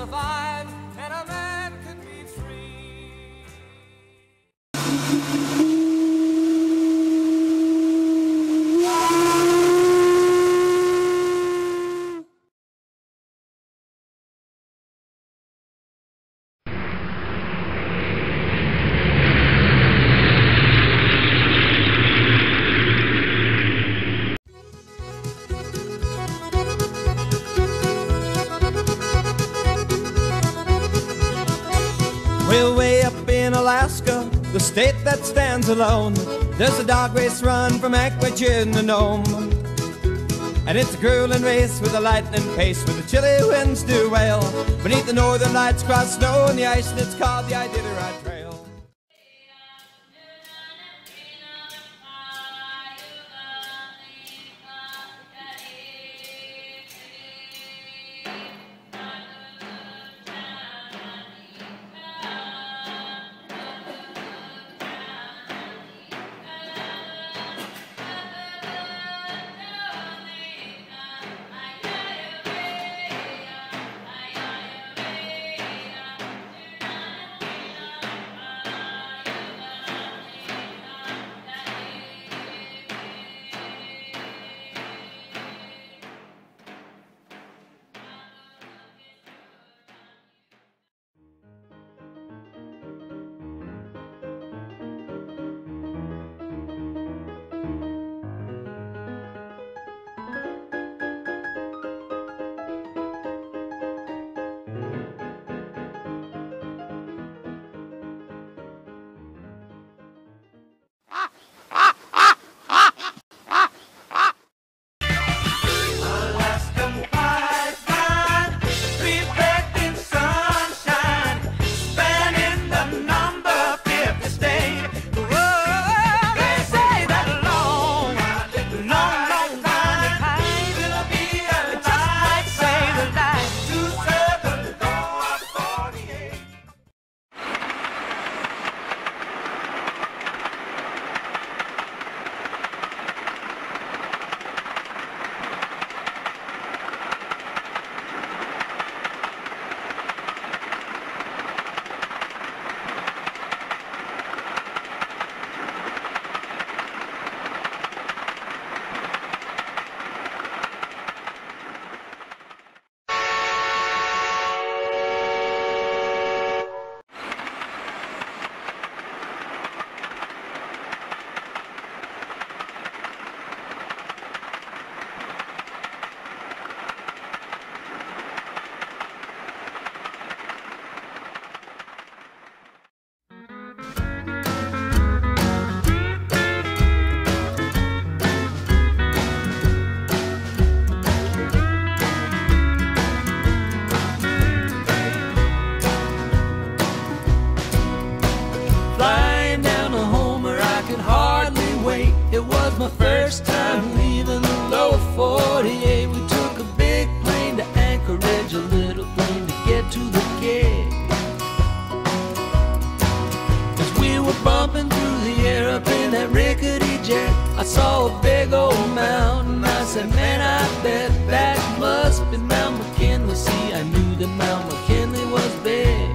survive. The state that stands alone. There's a dog race run from Anchorage to Nome. And it's a grueling race with a lightning pace, where the chilly winds do wail. Beneath the northern lights, cross snow and the ice, and it's called the Iditarod Trail. Saw a big old mountain. I said, Man, I bet that must be Mount McKinley. See, I knew that Mount McKinley was big.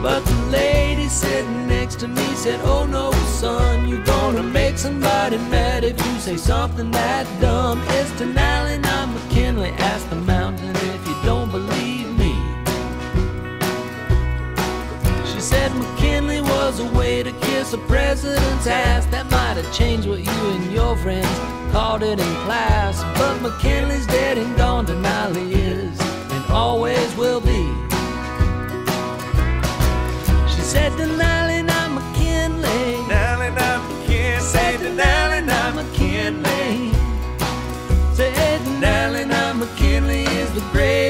But the lady sitting next to me said, Oh no, son, you're gonna make somebody mad if you say something that dumb. It's Denali, not McKinley. Ask the a president's ass. That might have changed what you and your friends called it in class. But McKinley's dead and gone, Denali is, and always will be. She said Denali, not McKinley. Denali, not McKinley. Said Denali, not McKinley. Said Denali, not McKinley is the grade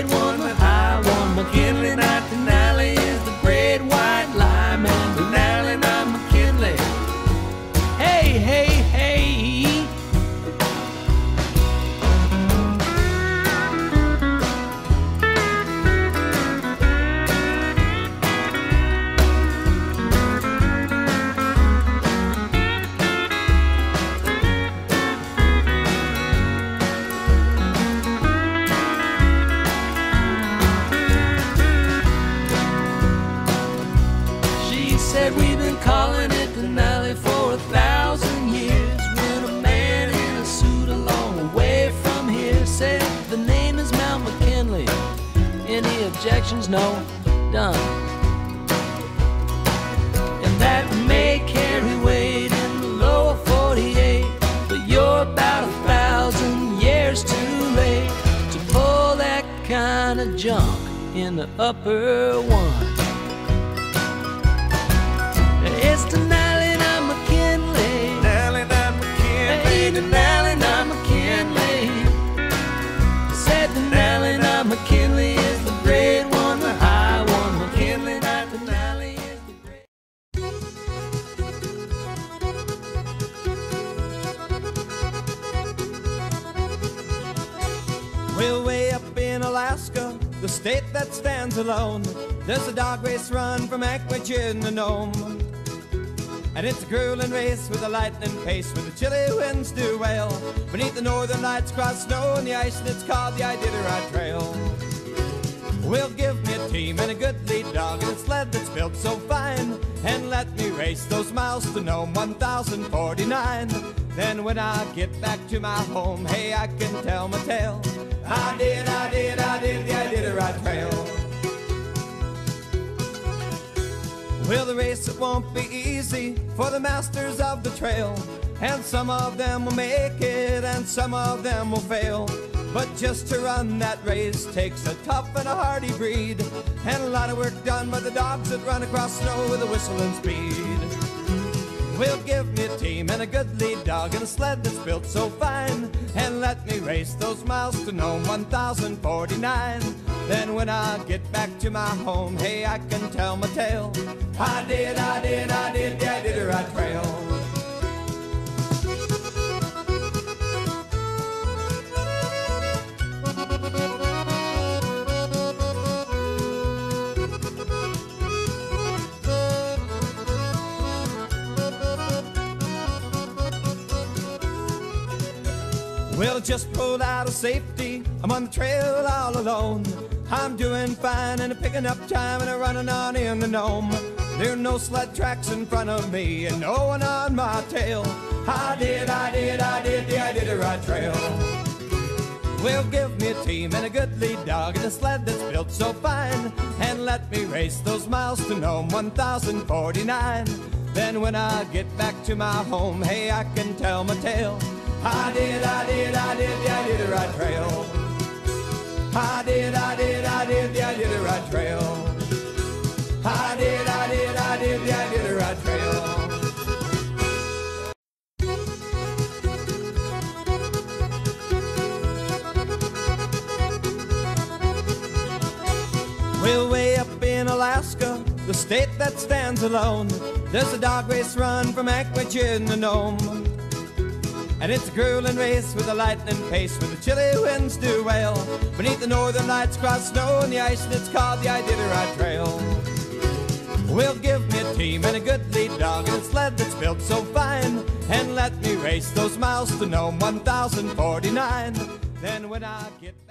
Any? No. Done. And that may carry weight in the lower 48, but you're about a thousand years too late to pull that kind of junk in the upper one. Alone. There's a dog race run from Anchorage in the Nome. And it's a grueling race with a lightning pace where the chilly winds do wail. Beneath the northern lights cross snow and the ice and it's called the Iditarod Trail. Will give me a team and a good lead dog and a sled that's built so fine. And let me race those miles to Nome 1049. Then when I get back to my home, hey, I can tell my tale. I did, I did, I did the Iditarod Trail. Well, the race it won't be easy for the masters of the trail. And some of them will make it and some of them will fail. But just to run that race takes a tough and a hardy breed. And a lot of work done by the dogs that run across snow with a whistle and speed. Will give me a team and a good lead dog and a sled that's built so fine. And let me race those miles to Nome 1049. Then when I get back to my home, hey, I can tell my tale. I did, I did, I did, Iditarod trail. Well, just pulled out of safety. I'm on the trail all alone. I'm doing fine and I'm picking up time and I'm running on in the Nome. There are no sled tracks in front of me and no one on my tail. I did, I did, I did, yeah, Iditarod trail. Well, give me a team and a good lead dog and a sled that's built so fine. And let me race those miles to Nome 1049. Then when I get back to my home, hey, I can tell my tale. I did, I did, I did, yeah, I did the right trail. I did, I did, I did, yeah, I did the right trail. I did, I did, I did, yeah, I did the right trail. Well, way up in Alaska, the state that stands alone, there's a dog race run from Anchorage in the Nome. And it's a grueling race with a lightning pace where the chilly winds do wail. Beneath the northern lights cross snow and the ice and it's called the Iditarod Trail. Will give me a team and a good lead dog and a sled that's built so fine. And let me race those miles to Nome 1049. Then when I get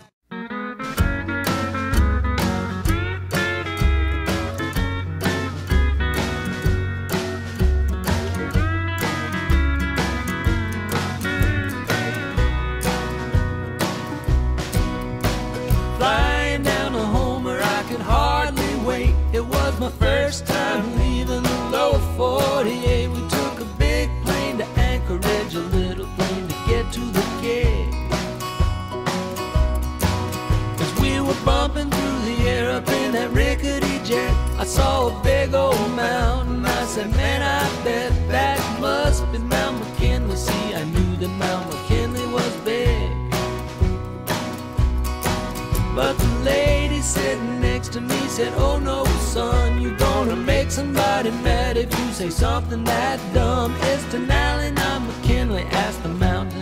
in that rickety jet, I saw a big old mountain. I said, man, I bet that must be Mount McKinley. See, I knew that Mount McKinley was big. But the lady sitting next to me said, oh no, son, you're gonna make somebody mad if you say something that dumb. It's Denali, not McKinley. Ask the mountain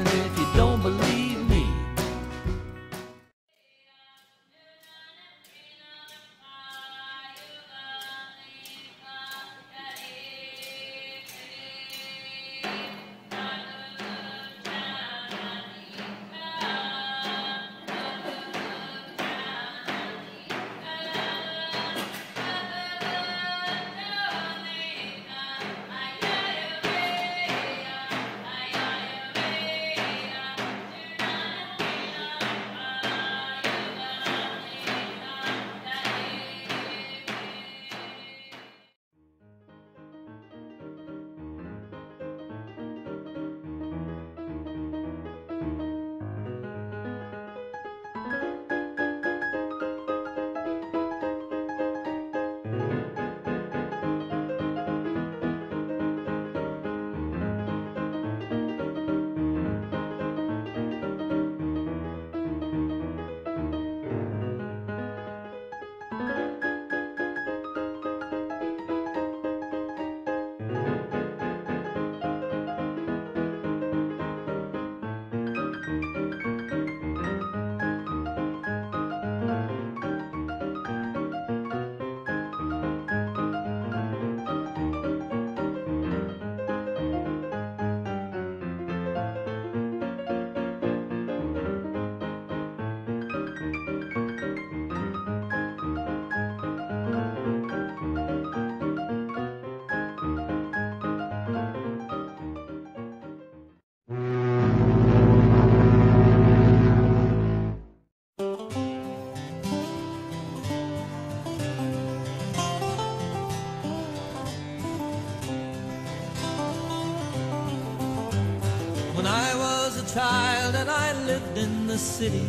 child and I lived in the city,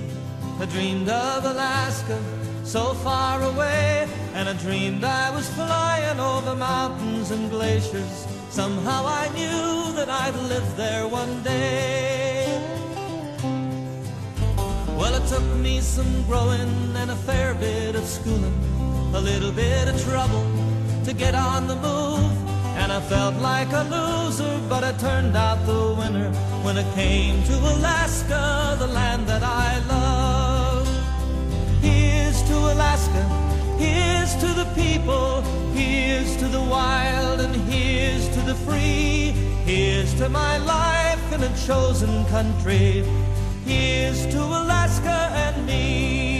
I dreamed of Alaska so far away, and I dreamed I was flying over mountains and glaciers. Somehow I knew that I'd live there one day. Well, it took me some growing and a fair bit of schooling, a little bit of trouble to get on the move. I felt like a loser, but I turned out the winner when it came to Alaska, the land that I love. Here's to Alaska, here's to the people, here's to the wild, and here's to the free. Here's to my life in a chosen country. Here's to Alaska and me.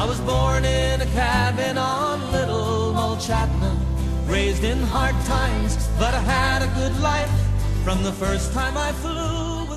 I was born in a cabin on Little Mulchatna, raised in hard times, but I had a good life. From the first time I flew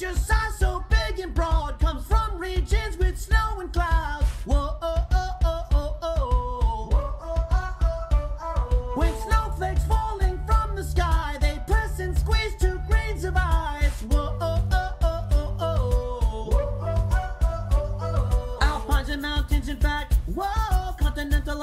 Glacier size so big and broad comes from regions with snow and clouds. Whoa, oh, oh, oh, oh, oh. oh. When snowflakes falling from the sky, they press and squeeze two grains of ice. Whoa, oh, oh, oh, oh, oh. Alpines and mountains, in fact, whoa, continental